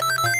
you